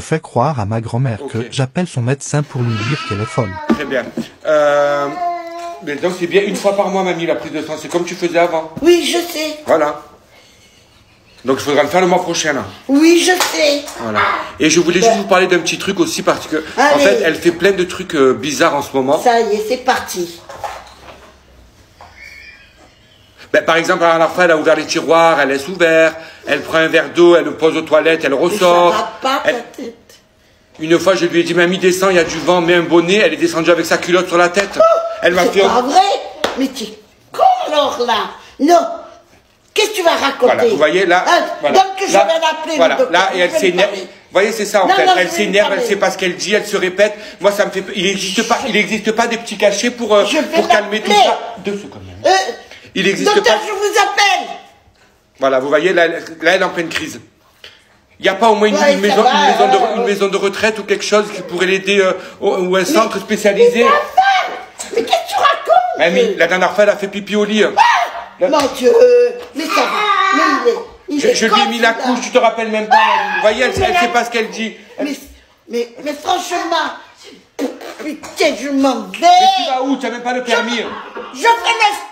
Je fais croire à ma grand-mère que j'appelle son médecin pour lui dire qu'elle est folle. Très bien. Euh, mais donc c'est bien une fois par mois, mamie, la prise de sang. C'est comme tu faisais avant. Oui, je sais. Voilà. Donc il faudra le faire le mois prochain. Là. Oui, je sais. Voilà. Et je voulais juste vous parler d'un petit truc aussi parce que en fait elle fait plein de trucs euh, bizarres en ce moment. Ça y est, c'est parti. Ben, par exemple, la dernière fois, elle a ouvert les tiroirs, elle laisse ouvert, elle prend un verre d'eau, elle le pose aux toilettes, elle Mais ressort. Ça va pas Elle- ta tête. Une fois, je lui ai dit, mamie, descends, il y a du vent, mets un bonnet, elle est descendue avec sa culotte sur la tête. Elle m'a C'est fait. pas vrai. Mais tu con alors là. Non. Qu'est-ce que tu vas raconter? Voilà, vous voyez là. Ah, voilà. Donc que je Là, vais l'appeler Voilà, le là, et elle s'énerve. Vous voyez, c'est ça en Non, fait. non, elle s'énerve, elle parler. sait pas ce qu'elle dit, elle se répète. Moi, ça me fait. Il n'existe pas, il existe pas des petits cachets pour, euh, pour calmer tout ça. Deux secondes. Euh, Il existe docteur, pas. je vous appelle. Voilà, vous voyez, là, là, elle est en pleine crise. Il n'y a pas au moins une, Ouais, une ça maison, va, une, maison de, ouais, une ouais. maison de retraite ou quelque chose qui pourrait l'aider euh, ou, un centre spécialisé. Mais qu'est-ce que tu racontes? Mamie, la dernière fois, elle a fait pipi au lit. Mon Dieu, mais ça va. Mais il est, il Je, est je lui ai mis la couche, tu te rappelles même pas. Vous voyez, elle ne sait pas ce qu'elle dit. Mais, mais, mais franchement, putain, je m'en vais. Mais tu vas où? Tu n'as même pas le permis. Je fais le